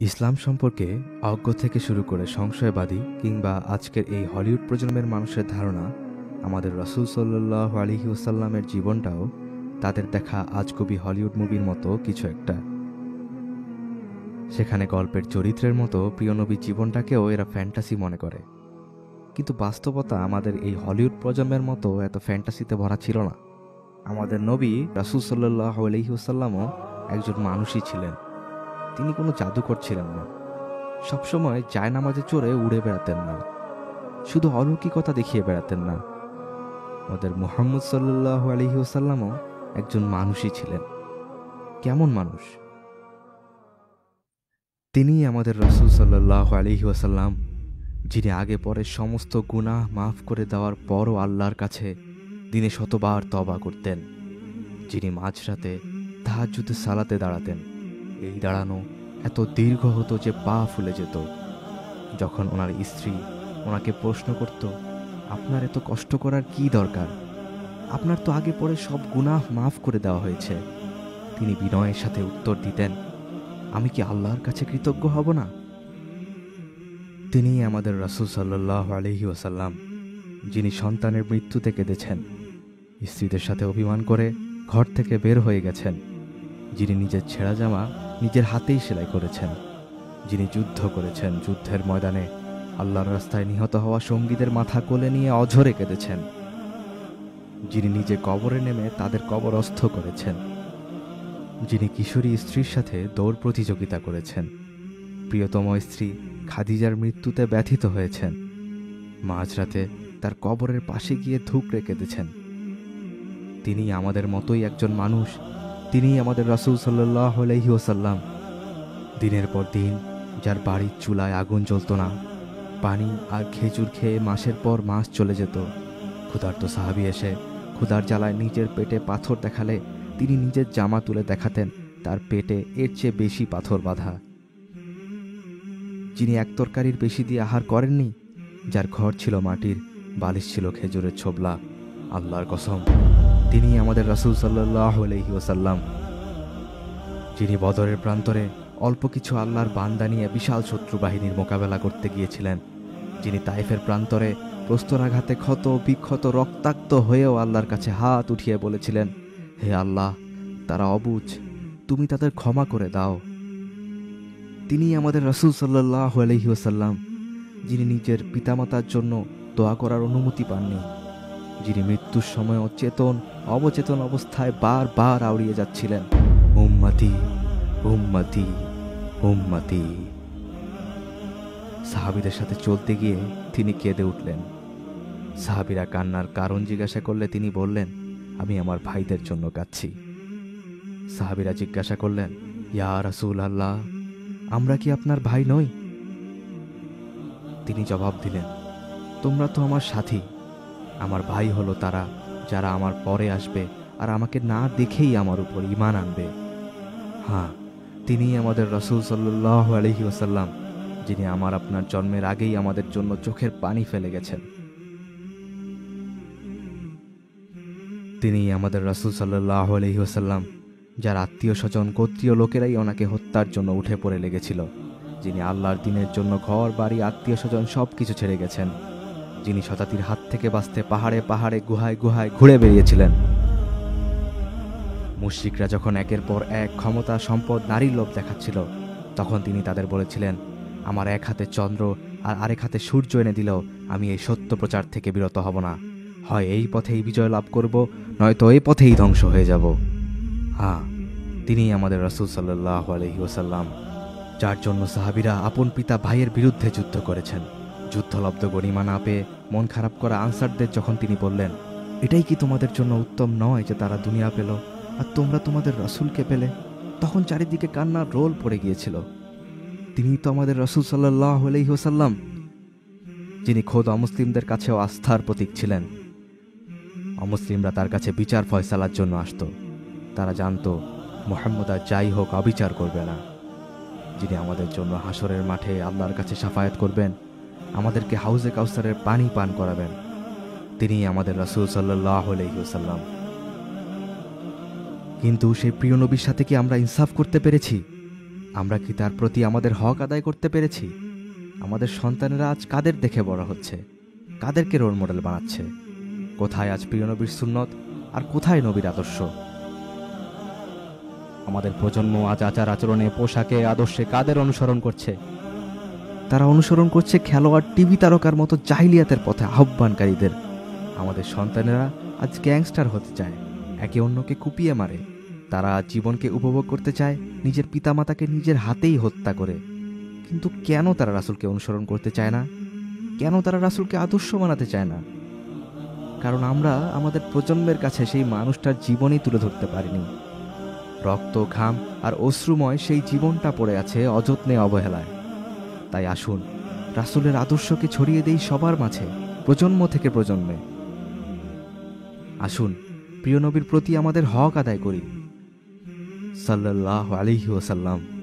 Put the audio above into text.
ইসলাম সম্পর্কে অজ্ঞ থেকে শুরু করে সংশয়বাদী কিংবা আজকের এই হলিউড প্রজন্মের মানুষের ধারণা, আমাদের রসুল সাল্লাহ আলহি ওসাল্লামের জীবনটাও তাদের দেখা আজকবি হলিউড মুভির মতো কিছু একটা। সেখানে গল্পের চরিত্রের মতো প্রিয় নবীর জীবনটাকেও এরা ফ্যান্টাসি মনে করে। কিন্তু বাস্তবতা আমাদের এই হলিউড প্রজন্মের মতো এত ফ্যান্টাসিতে ভরা ছিল না। আমাদের নবী রাসুল সাল্লাহ আলহিউসাল্লামও একজন মানুষই ছিলেন। তিনি কোনো জাদুকর ছিলেন না। সবসময় জায়নামাজে চড়ে উড়ে বেড়াতেন না। শুধু অলৌকিকতা দেখিয়ে বেড়াতেন না। আমাদের মোহাম্মদ সাল্লাহ আলহিউসাল্লামও একজন মানুষই ছিলেন। কেমন মানুষ? তিনি আমাদের রসুল সাল্লাহ আলহি ওয়াসাল্লাম, যিনি আগে পরে সমস্ত গুনাহ মাফ করে দেওয়ার পরও আল্লাহর কাছে দিনে শতবার তবা করতেন, যিনি মাঝরাতে তাহাজুদে সালাতে দাঁড়াতেন। এই দাঁড়ানো এত দীর্ঘ হতো যে পা ফুলে যেত। যখন ওনার স্ত্রী ওনাকে প্রশ্ন করত, আপনার এত কষ্ট করার কি দরকার? আপনার তো আগে পরে সব গুনাহ মাফ করে দেওয়া হয়েছে। তিনি বিনয়ের সাথে উত্তর দিতেন, আমি কি আল্লাহর কাছে কৃতজ্ঞ হব না? তিনি আমাদের রাসুল সাল্লাহ আলহি ওসাল্লাম যিনি সন্তানের মৃত্যুতে কেঁদেছেন, স্ত্রীদের সাথে অভিমান করে ঘর থেকে বের হয়ে গেছেন, যিনি নিজের ছেঁড়া জামা নিজের হাতেই সেলাই করেছেন। যিনি যুদ্ধ করেছেন, যুদ্ধের ময়দানে আল্লাহর রাস্তায় নিহত হওয়া সঙ্গীদের মাথা কোলে নিয়ে অঝরে কেঁদেছেন। যিনি নিজে কবরে নেমে তাদের কবরস্থ করেছেন। যিনি কিশোরী স্ত্রীর সাথে দৌড় প্রতিযোগিতা করেছেন। প্রিয়তম স্ত্রী খাদিজার মৃত্যুতে ব্যথিত হয়েছেন। মাঝরাতে তার কবরের পাশে গিয়ে ধূপ রেখেছেন তিনি আমাদের মতোই একজন মানুষ তিনি আমাদের রাসুল সাল্লাহ আলহি ওসাল্লাম দিনের পর দিন যার বাড়ির চুলায় আগুন জ্বলত না, পানি আর খেজুর খেয়ে মাসের পর মাস চলে যেত। ক্ষুধার্ত সাহাবি এসে ক্ষুধার জ্বালায় নিজের পেটে পাথর দেখালে তিনি নিজের জামা তুলে দেখাতেন, তার পেটে এর চেয়ে বেশি পাথর বাঁধা। যিনি এক তরকারির বেশি দিয়ে আহার করেননি, যার ঘর ছিল মাটির, বালিশ ছিল খেজুরের ছোবলা, আল্লাহর কসম। তিনি আমাদের রাসুল সাল্লাহ আলহি ওসাল্লাম যিনি বদরের প্রান্তরে অল্প কিছু আল্লাহর বান্দা নিয়ে বিশাল শত্রু বাহিনীর মোকাবেলা করতে গিয়েছিলেন, যিনি তাইফের প্রান্তরে প্রস্তরাঘাতে ক্ষত, বিক্ষত, রক্তাক্ত হয়েও আল্লাহর কাছে হাত উঠিয়ে বলেছিলেন, হে আল্লাহ, তারা অবুঝ, তুমি তাদের ক্ষমা করে দাও। তিনি আমাদের রসুল সাল্লাহ আলহিউসাল্লাম যিনি নিজের পিতামাতার জন্য দোয়া করার অনুমতি পাননি। যিনি মৃত্যুর সময় অচেতন, অবচেতন অবস্থায় বারবার আউড়িয়ে যাচ্ছিলেন। উম্মাতি উম্মাতি উম্মাতি। সাহাবিদের সাথে চলতে গিয়ে তিনি কেঁদে উঠলেন। সাহাবিরা কান্নার কারণ জিজ্ঞাসা করলে তিনি বললেন, আমি আমার ভাইদের জন্য কাচ্ছি সাহাবিরা জিজ্ঞাসা করলেন, ইয়া রাসুল আল্লাহ আমরা কি আপনার ভাই নই? তিনি জবাব দিলেন, তোমরা তো আমার সাথী। আমার ভাই হলো তারা, যারা আমার পরে আসবে আর আমাকে না দেখেই আমার উপর ইমান আনবে। হ্যাঁ তিনি আমাদের রসুল সাল্লাহ আলহি ওসাল্লাম যিনি আমার আপনার জন্মের আগেই আমাদের জন্য চোখের পানি ফেলে গেছেন। তিনি আমাদের রসুল সাল্লাহ আলহি ওসাল্লাম যার আত্মীয় স্বজন গোত্রীয় লোকেরাই ওনাকে হত্যার জন্য উঠে পড়ে লেগেছিল, যিনি আল্লাহর দিনের জন্য ঘর, বাড়ি আত্মীয় স্বজন সব কিছু ছেড়ে গেছেন। যিনি শতাতির হাত থেকে বাঁচতে পাহাড়ে পাহাড়ে, গুহায় গুহায় ঘুরে বেরিয়েছিলেন মুশ্রিকরা যখন একের পর এক ক্ষমতা, সম্পদ, নারীর লোভ দেখাচ্ছিল, তখন তিনি তাদের বলেছিলেন, আমার এক হাতে চন্দ্র আর আরেক হাতে সূর্য এনে দিলেও আমি এই সত্য প্রচার থেকে বিরত হব না। হয় এই পথেই বিজয় লাভ করব, নয়তো এই পথেই ধ্বংস হয়ে যাব। হ্যাঁ তিনি আমাদের রসুল সাল্লাহ আলহি ওসাল্লাম যার জন্য সাহাবিরা আপন পিতা ভাইয়ের বিরুদ্ধে যুদ্ধ করেছেন। যুদ্ধলব্ধ গরিমা না পেয়ে মন খারাপ করা আনসারদের যখন তিনি বললেন, এটাই কি তোমাদের জন্য উত্তম নয় যে তারা দুনিয়া পেল আর তোমরা তোমাদের রসুলকে পেলে? তখন চারিদিকে কান্নার রোল পড়ে গিয়েছিল। তিনি তো আমাদের রসুল সাল্লাহ আলহিহসাল্লাম যিনি খোদ অমুসলিমদের কাছেও আস্থার প্রতীক ছিলেন। অমুসলিমরা তার কাছে বিচার ফয়সালার জন্য আসত। তারা জানত, মোহাম্মদ আর যাই হোক, অবিচার করবে না। যিনি আমাদের জন্য হাসরের মাঠে আল্লাহর কাছে সাফায়াত করবেন আমাদেরকে হাউজে কাউসারের পানি পান করাবেন। তিনি আমাদের রাসুল সাল্লাহ কিন্তু সেই প্রিয় নবীর সাথে কি আমরা ইনসাফ করতে পেরেছি? আমরা কি তার প্রতি আমাদের হক আদায় করতে পেরেছি? আমাদের সন্তানেরা আজ কাদের দেখে বড় হচ্ছে? কাদেরকে রোল মডেল বানাচ্ছে? কোথায় আজ প্রিয় নবীর সুন্নত? আর কোথায় নবীর আদর্শ? আমাদের প্রজন্ম আজ আচার আচরণে পোশাকে, আদর্শে কাদের অনুসরণ করছে? তারা অনুসরণ করছে খেলোয়াড় টিভি তারকার মতো জাহিলিয়াতের পথে আহ্বানকারীদের। আমাদের সন্তানেরা আজ গ্যাংস্টার হতে চায়, একে অন্যকে কুপিয়ে মারে। তারা জীবনকে উপভোগ করতে চায়, নিজের পিতামাতাকে নিজের হাতেই হত্যা করে। কিন্তু কেন তারা রাসুলকে অনুসরণ করতে চায় না? কেন তারা রাসুলকে আদর্শ বানাতে চায় না? কারণ আমরা আমাদের প্রজন্মের কাছে সেই মানুষটার জীবনই তুলে ধরতে পারিনি। রক্ত, ঘাম আর অশ্রুময় সেই জীবনটা পড়ে আছে অযত্নে অবহেলায়। তাই আসুন, রাসুলের আদর্শকে ছড়িয়ে দেই সবার মাঝে, প্রজন্ম থেকে প্রজন্মে। আসুন, প্রিয় নবীর প্রতি আমাদের হক আদায় করি। সাল্লাহ আলাইহি ওয়াসাল্লাম।